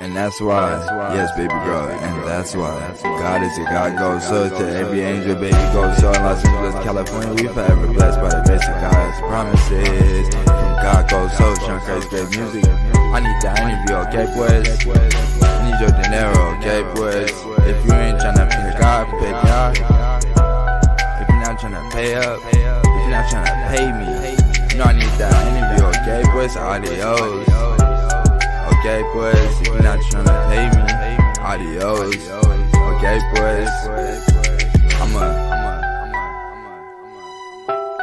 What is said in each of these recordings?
And that's why, yes, baby girl, and that's why God is a God go so to every angel, baby go so in Los Angeles, California. We forever blessed by the grace of God's promises. From God go so, Sean creates great music. I need that interview, okay, boys? I need your dinero, okay, boys? If you ain't tryna pay God, pay God. If you're not tryna pay up, if you're not tryna pay me, you know I need that interview, okay, boys? Adios. Okay, boys, if you're not trying to pay me, adios. Okay, boys, I'ma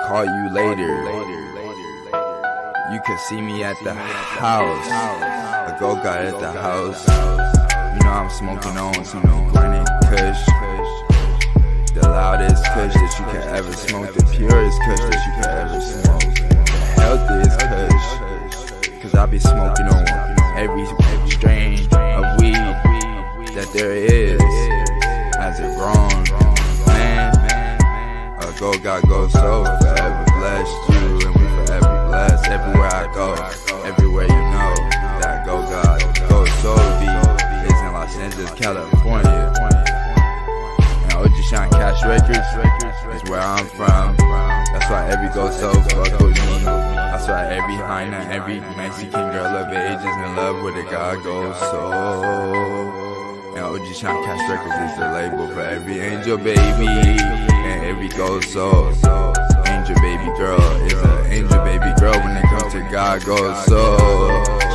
call you later. You can see me at the house. A go guy at the house. You know I'm smoking on some Granite Kush. The loudest Kush that you can ever smoke. The purest Kush that you can ever smoke. The healthiest Kush. Cause I be smoking on every go God go so forever bless you and we forever bless everywhere I go, everywhere you know that go God go so be is in Los Angeles, California. And OG Sean Cash Records is where I'm from. That's why every go so fuck with me. That's why every hyena, every Mexican girl of age is in love with a God goes so. And OG Sean Cash Records is the label for every angel baby every go so. Angel baby girl is an angel baby girl when it comes to God goes so.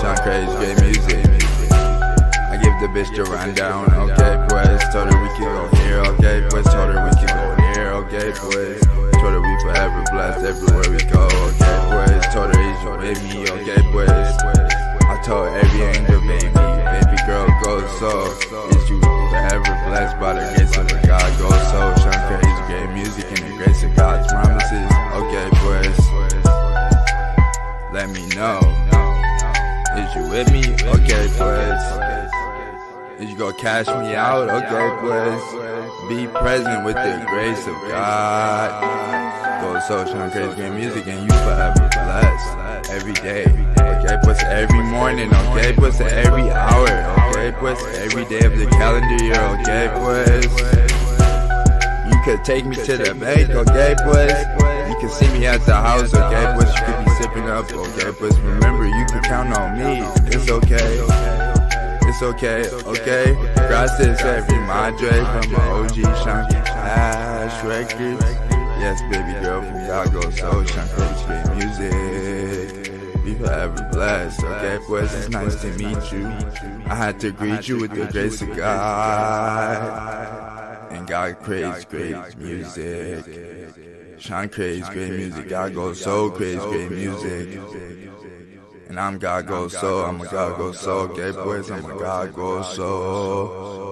Sean creates great music. I give the bitch the rundown, okay, boys. Told her we can go here, okay, boys. Told her we can go here, okay, boys. Told her we forever blessed everywhere we go, okay, boys told her he's with me, okay, boys. I told every angel, baby, baby girl, go so. Is you forever blessed by the grace of the God, go so. Sean creates great music and the grace of God's promises, okay, boys. Let me know. Is you with me? Okay, boys. Is you gonna cash me out? Okay, boys. Be present with the grace of God go social Sean creates great music and you forever blessed every day. Okay, boys. every morning, okay, boys. every hour, okay, boys. every day of the calendar year, okay, you could take me to the bank, okay, plus you can see me at the house, okay, plus you could be sipping up, okay, plus remember you can count on me, it's okay. It's okay, okay. Gracias every madre from my OG Sean Cash Records. Yes, baby girl from Chicago, so Shankar great music. Be forever blessed, okay, boys, it's nice to meet you. I had to greet you with the grace of God. And God creates great music. Sean creates great music. God goes so creates great music. And I'm God goes so, I'm a God goes so, okay, boys, I'm a God goes so.